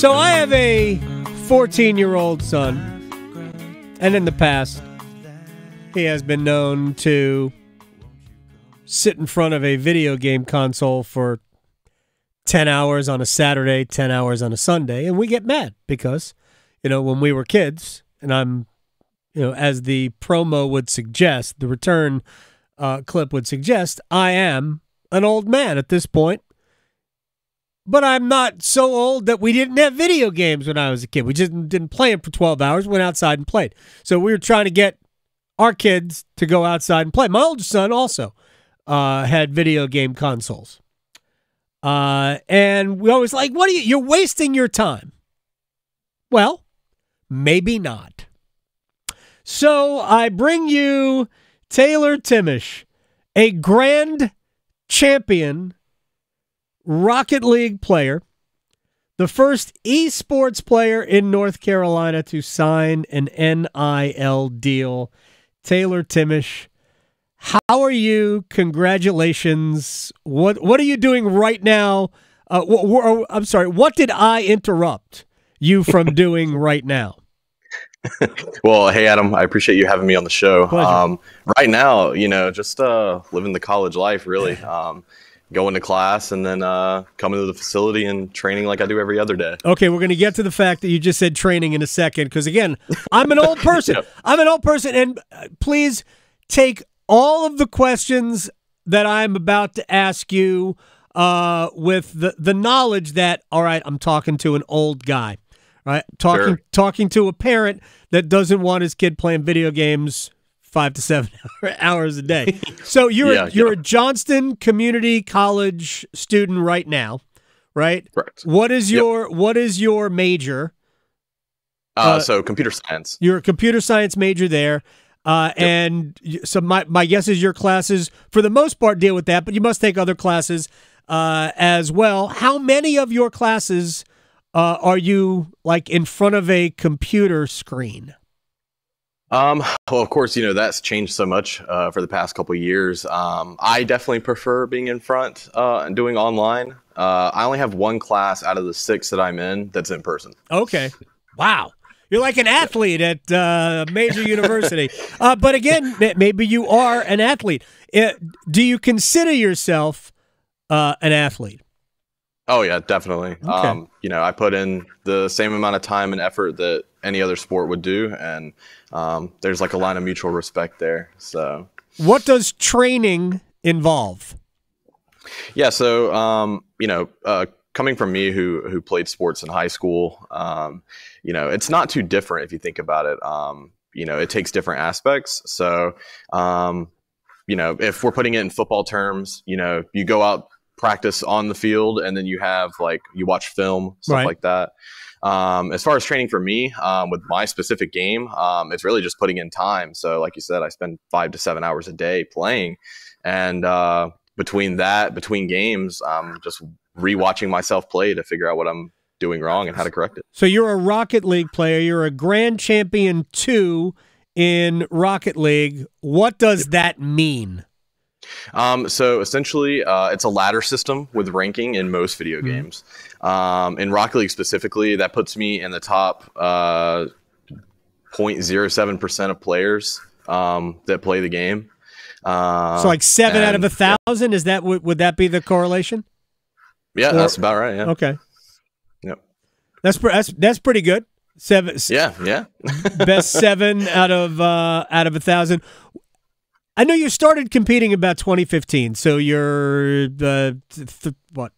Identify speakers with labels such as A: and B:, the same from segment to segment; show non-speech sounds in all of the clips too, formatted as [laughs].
A: So I have a 14 year old son, and in the past, he has been known to sit in front of a video game console for 10 hours on a Saturday, 10 hours on a Sunday, and we get mad because, you know, when we were kids, and I'm, you know, as the promo would suggest, the return uh, clip would suggest, I am an old man at this point. But I'm not so old that we didn't have video games when I was a kid. We just didn't play them for 12 hours, went outside and played. So we were trying to get our kids to go outside and play. My older son also uh, had video game consoles. Uh, and we always like, what are you? You're wasting your time. Well, maybe not. So I bring you Taylor Thimmesh, a grand champion Rocket League player, the first esports player in North Carolina to sign an NIL deal. Taylor Thimmesh, how are you? Congratulations. What what are you doing right now? Uh, wh- wh- I'm sorry. What did I interrupt you from [laughs] doing right now?
B: well, hey Adam, I appreciate you having me on the show. Um, right now, you know, just uh, living the college life, really. [laughs] Um, going to class and then uh, coming to the facility and training like I do every other day.
A: Okay, we're going to get to the fact that you just said training in a second because again, I'm an old [laughs] person.
B: Yep.
A: I'm an old person, and uh, please take all of the questions that I'm about to ask you uh, with the the knowledge that all right, I'm talking to an old guy, right? Talking
B: Sure.
A: talking to a parent that doesn't want his kid playing video games five to seven [laughs] hours a day. [laughs] So you're
B: Yeah,
A: you're
B: yeah.
A: a Johnston Community College student right now, right?
B: Correct.
A: What is
B: Yep.
A: your what is your major?
B: Uh,
A: Uh,
B: so computer science.
A: You're a computer science major there. Uh, and y- so my, my guess is your classes, for the most part, deal with that, but you must take other classes uh, as well. How many of your classes uh, are you like in front of a computer screen?
B: Um, well, of course, you know that's changed so much uh, for the past couple of years. Um, I definitely prefer being in front uh, and doing online. Uh, I only have one class out of the six that I'm in that's in person.
A: Okay. Wow. You're like an athlete at uh, a major university. Uh, but again, maybe you are an athlete. Uh, do you consider yourself uh, an athlete?
B: Oh yeah, definitely.
A: Okay.
B: Um, you know, I put in the same amount of time and effort that any other sport would do, and um, there's like a line of mutual respect there. So
A: What does training involve?
B: yeah, so um, you know, uh, coming from me who who played sports in high school, um, you know, it's not too different if you think about it. Um, you know, it takes different aspects. So, um, you know, if we're putting it in football terms, you know, you go out practice on the field and then you have like you watch film stuff
A: Right.
B: like that. Um, as far as training for me, um, with my specific game, um, it's really just putting in time. So, like you said, I spend five to seven hours a day playing, and uh, between that, between games, I'm just rewatching myself play to figure out what I'm doing wrong and how to correct it.
A: So you're a Rocket League player. You're a Grand Champion two in Rocket League. What does that mean?
B: Um, so essentially, uh, it's a ladder system with ranking in most video
A: Mhm.
B: games. Um, in Rocket League specifically, that puts me in the top uh, 0.07% of players um, that play the game. Uh,
A: So like seven out of a thousand. Is that would, would that be the correlation?
B: Yeah,
A: or-
B: that's about right. Yeah.
A: Okay.
B: Yep.
A: That's that's that's pretty good. Seven
B: Yeah, yeah. [laughs]
A: best seven out of uh, out of a thousand. I know you started competing about 2015, so you're uh, what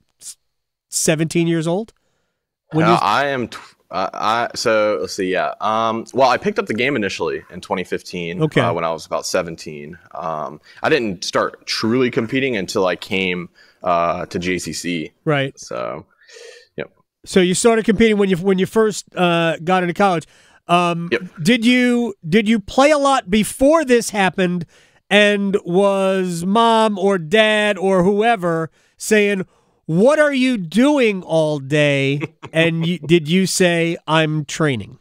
A: 17 years old. When
B: Uh,
A: you,
B: I am. Uh, I so let's see. Yeah. Um. Well, I picked up the game initially in 2015.
A: Okay.
B: Uh, when I was about 17. Um. I didn't start truly competing until I came uh to JCC.
A: right.
B: So. Yep.
A: So you started competing when you when you first uh, got into college. Um,
B: Yep.
A: Did you did you play a lot before this happened? And was mom or dad or whoever saying, "What are you doing all day?" [laughs] and you, did you say, "I'm training"?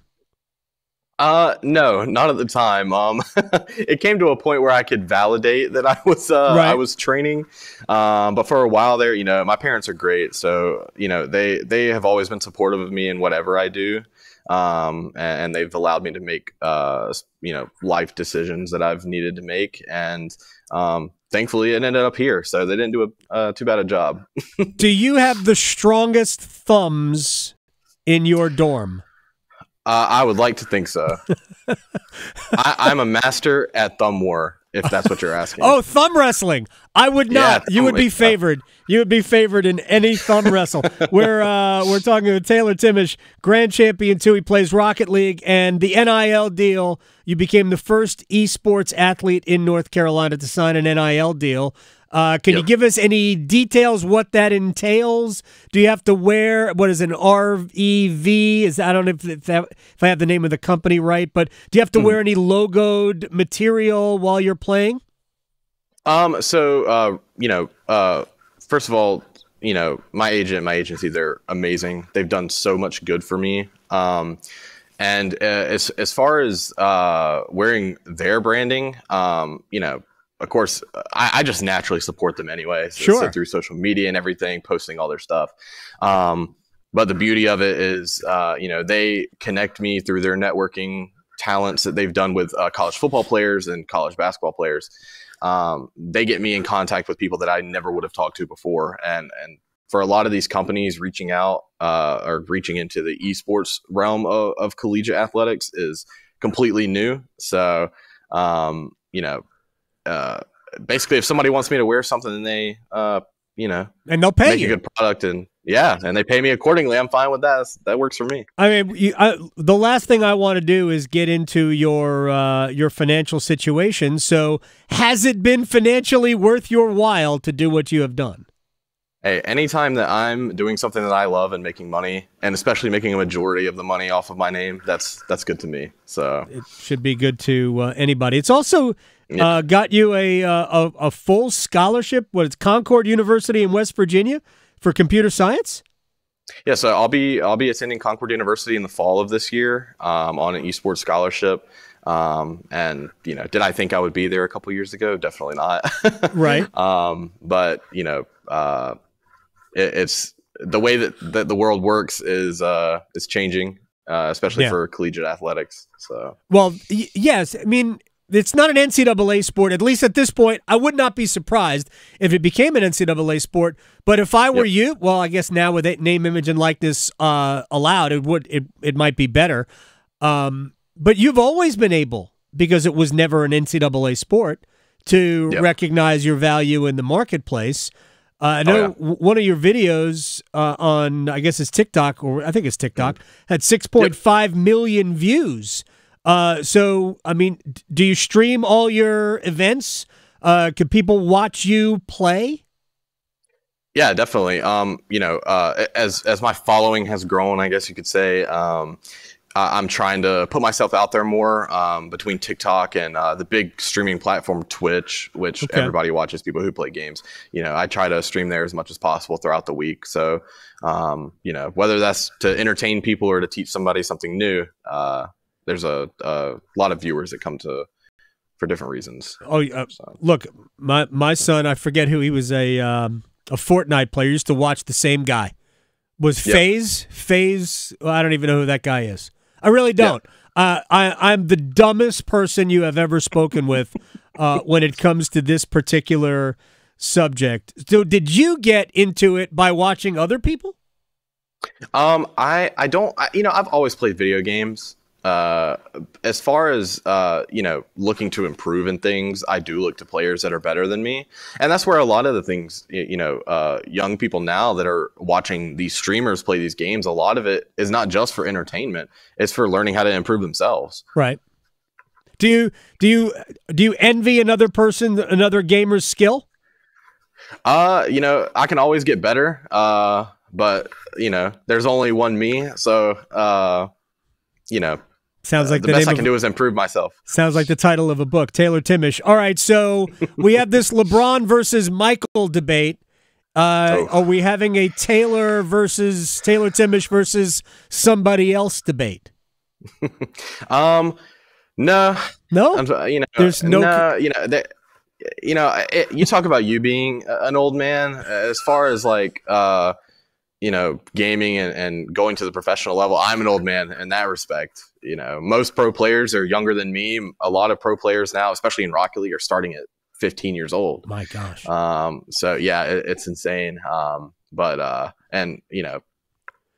B: Uh, no, not at the time. Um, [laughs] it came to a point where I could validate that I was uh,
A: Right.
B: I was training. Um, but for a while there, you know, my parents are great, so you know they they have always been supportive of me in whatever I do. Um, and, and they've allowed me to make uh, you know, life decisions that I've needed to make, and um, thankfully it ended up here. So they didn't do a uh, too bad a job. [laughs]
A: Do you have the strongest thumbs in your dorm?
B: Uh, I would like to think so. [laughs] I, I'm a master at thumb war, if that's what you're asking. [laughs]
A: Oh, thumb wrestling. I would not.
B: Yeah,
A: you would be favored. You would be favored in any thumb wrestle. [laughs] we're uh, we're talking with Taylor Thimmesh, grand champion two. He plays Rocket League and the NIL deal. You became the first esports athlete in North Carolina to sign an NIL deal. Uh, can you give us any details what that entails? Do you have to wear what is an REV? Is I don't know if, if, that, if I have the name of the company right, but do you have to
B: Hmm.
A: wear any logoed material while you're playing?
B: Um, so uh, you know, uh, first of all, you know, my agent, my agency, they're amazing. They've done so much good for me. Um, and uh, as as far as uh, wearing their branding, um, you know, of course, I, I just naturally support them anyway. So,
A: Sure.
B: so through social media and everything, posting all their stuff. Um, but the beauty of it is, uh, you know, they connect me through their networking talents that they've done with uh, college football players and college basketball players um, they get me in contact with people that I never would have talked to before. And and for a lot of these companies, reaching out uh, or reaching into the esports realm of, of collegiate athletics is completely new. So um, you know, uh, basically, if somebody wants me to wear something, and they uh, you know
A: And they'll pay
B: make
A: you.
B: a good product and yeah, and they pay me accordingly, I'm fine with that. That's- that works for me.
A: I mean, you, I, the last thing I want to do is get into your uh, your financial situation. So, has it been financially worth your while to do what you have done?
B: Hey, anytime that I'm doing something that I love and making money, and especially making a majority of the money off of my name, that's that's good to me. So
A: It should be good to uh, anybody. It's also
B: Yeah.
A: uh, got you a, uh, a a full scholarship. What it's Concord University in West Virginia for computer science.
B: yeah, so I'll be I'll be attending Concord University in the fall of this year um, on an esports scholarship. Um, and you know, did I think I would be there a couple years ago? Definitely not. [laughs]
A: Right.
B: um, but you know, uh, it, it's the way that, that the world works is uh, is changing, uh, especially
A: Yeah.
B: for collegiate athletics. So
A: Well, y- yes. I mean, it's not an NCAA sport. At least at this point, I would not be surprised if it became an NCAA sport. But if I were you, well, I guess now with name, image, and likeness uh, allowed, it would it it might be better. Um, but you've always been able because it was never an NCAA sport to
B: Yep.
A: recognize your value in the marketplace. Uh, I know
B: Oh, yeah.
A: one of your videos uh, on, I guess it's TikTok, or I think it's TikTok, had 6.5 million views. Uh, so, I mean, do you stream all your events? Uh, can people watch you play?
B: Yeah, definitely. Um, you know, uh, as as my following has grown, I guess you could say, um, I'm trying to put myself out there more um, between TikTok and uh, the big streaming platform Twitch, which
A: Okay.
B: everybody watches. People who play games. You know, I try to stream there as much as possible throughout the week. So, um, you know, whether that's to entertain people or to teach somebody something new, uh, there's a, a lot of viewers that come to for different reasons.
A: Oh, uh,
B: So.
A: look, my my son, I forget who he was a um, a Fortnite player. Used to watch the same guy. Was
B: Yep.
A: Phase Phase? well, I don't even know who that guy is. I really don't. Uh, I I'm the dumbest person you have ever spoken with uh, when it comes to this particular subject. So, did you get into it by watching other people?
B: Um, I I don't I, you know I've always played video games. Uh, as far as uh, you know, looking to improve in things, I do look to players that are better than me, and that's where a lot of the things you know, uh, young people now that are watching these streamers play these games, a lot of it is not just for entertainment; it's for learning how to improve themselves.
A: Right. Do you do you do you envy another person, another gamer's skill?
B: Uh, you know, I can always get better. Uh, but you know, there's only one me, so uh, you know,
A: Sounds like
B: the,
A: the,
B: best
A: name
B: I can do is improve myself.
A: Sounds like the title of a book, Taylor Thimmesh. All right, so we have this [laughs] LeBron versus Michael debate. Uh,
B: Oh.
A: Are we having a Taylor versus Taylor Thimmesh versus somebody else debate? [laughs]
B: um, no,
A: No,
B: I'm, you know,
A: There's no-
B: no, you know, that, you know, it, you talk about you being an old man. As far as like, uh, you know, gaming and, and going to the professional level, I'm an old man in that respect. You know, most pro players are younger than me. A lot of pro players now, especially in Rocket League, are starting at 15 years old.
A: my gosh.
B: Um, so yeah, it, it's insane. Um, but uh, and you know,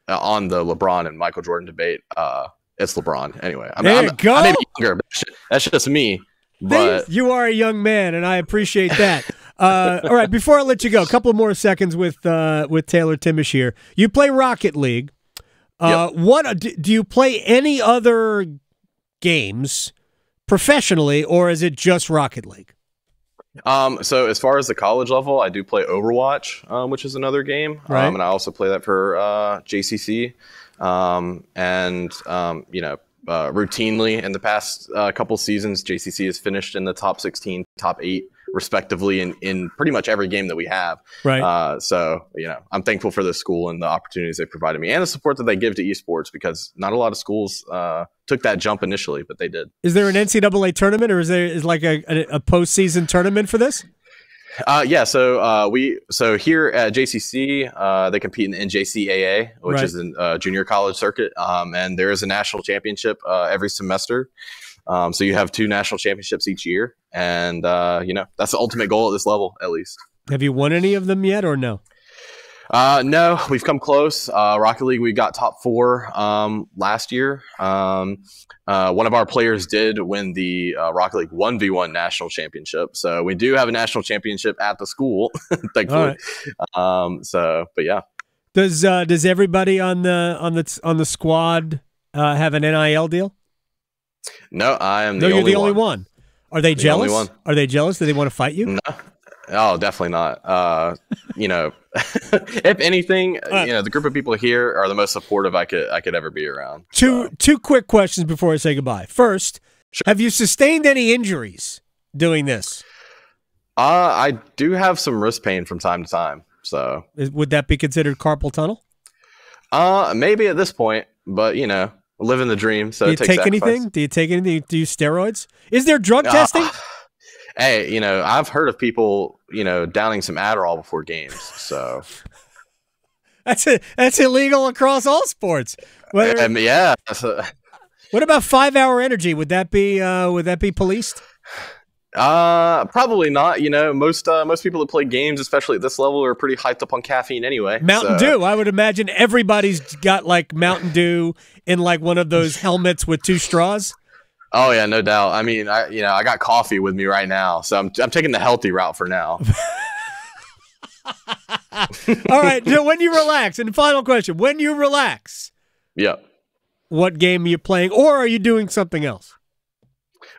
B: on the LeBron and Michael Jordan debate, uh, it's LeBron anyway. I
A: There
B: I'm,
A: you go.
B: I may be younger, but that's just me. But
A: you are a young man, and I appreciate that. Uh, all right, before I let you go, a couple more seconds with uh, with Taylor Thimmesh here. You play Rocket League. Uh, What do you play any other games professionally, or is it just Rocket League?
B: um, so as far as the college level, I do play Overwatch, um, which is another game,
A: Right.
B: um, and I also play that for uh, JCC. Um, and um, you know, uh, routinely in the past uh, couple seasons, JCC has finished in the top 16, top eight, respectively, in in pretty much every game that we have.
A: Right.
B: Uh, so you know, I'm thankful for the school and the opportunities they provided me, and the support that they give to esports because not a lot of schools uh, took that jump initially, but they did.
A: is there an NCAA tournament, or is there is like a, a, a postseason tournament for this?
B: Uh, yeah, so uh, we so here at JCC, uh, they compete in the NJCAA, which
A: Right.
B: is a uh, junior college circuit, um, and there is a national championship uh, every semester. Um, so you have two national championships each year, and uh, you know that's the ultimate goal at this level, at least.
A: Have you won any of them yet, or no?
B: Uh, no, we've come close. Uh, Rocket League, we got top four um, last year. Um, uh, one of our players did win the uh, Rocket League 1v1 national championship. So we do have a national championship at the school, [laughs] thankfully.
A: right.
B: Um, so, but yeah.
A: Does uh, does everybody on the on the on the squad uh, have an NIL deal?
B: No, I am
A: no,
B: the
A: you're
B: only
A: the only
B: one.
A: one. Are they
B: The
A: jealous?
B: one.
A: Are they jealous? Do they want to fight you?
B: No. Oh, definitely not. Uh, you know, [laughs] if anything,
A: right.
B: you know, the group of people here are the most supportive I could I could ever be around.
A: Two
B: So,
A: two quick questions before I say goodbye. First,
B: Sure.
A: have you sustained any injuries doing this?
B: uh, I do have some wrist pain from time to time. So,
A: Would that be considered carpal tunnel?
B: uh, maybe at this point, but you know, living the dream. So
A: Do you take
B: sacrifice.
A: anything? Do you take anything? Do you use steroids? Is there drug
B: Uh,
A: testing? [sighs]
B: Hey, you know, I've heard of people, you know, downing some Adderall before games. So, [laughs]
A: That's it. That's illegal across all sports. Whether,
B: um, yeah,
A: what about five hour energy? Would that be uh, would that be policed? [sighs]
B: Uh, probably not. You know, most uh, most people that play games, especially at this level, are pretty hyped up on caffeine anyway.
A: Mountain
B: so-
A: Dew. I would imagine everybody's got like Mountain Dew in like one of those helmets with two straws.
B: Oh yeah, no doubt. I mean, I you know, I got coffee with me right now, so I'm I'm taking the healthy route for now. [laughs]
A: All right. so when you relax, and final question: When you relax,
B: yep.
A: what game are you playing, or are you doing something else?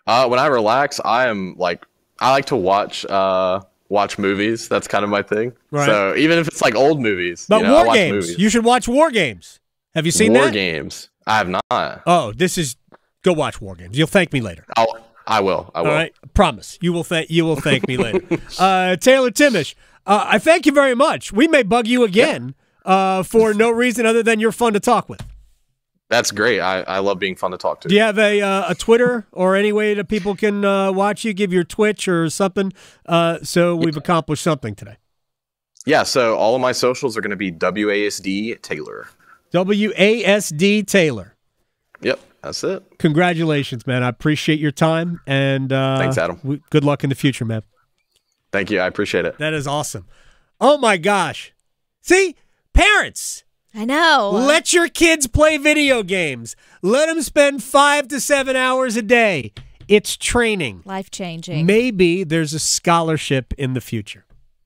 B: Uh, when I relax, I am like I like to watch uh watch movies. That's kind of my thing.
A: Right.
B: So even if it's like old movies,
A: But
B: you know,
A: war games.
B: movies.
A: You should watch war games. Have you seen
B: war
A: that?
B: games. I have not.
A: Oh, this is go watch war games. You'll thank me later.
B: I'll, I will. I will.
A: All right, promise. You will thank you will thank me later. [laughs] Uh, Taylor Thimmesh, uh, I thank you very much. We may bug you again uh, for no reason other than you're fun to talk with.
B: That's great. I, I love being fun to talk to.
A: Do you have a uh, a Twitter or any way that people can uh, watch you? Give your Twitch or something. Uh, so we've accomplished something today.
B: Yeah, so all of my socials are going to be WASD Taylor.
A: W A S D Taylor.
B: Yep, that's it.
A: Congratulations, man. I appreciate your time and uh,
B: Thanks, Adam.
A: good luck in the future, man.
B: Thank you. I appreciate it.
A: That is awesome. Oh my gosh. See, parents.
C: I know.
A: Let your kids play video games. Let them spend five to seven hours a day. It's training.
C: Life changing.
A: Maybe there's a scholarship in the future.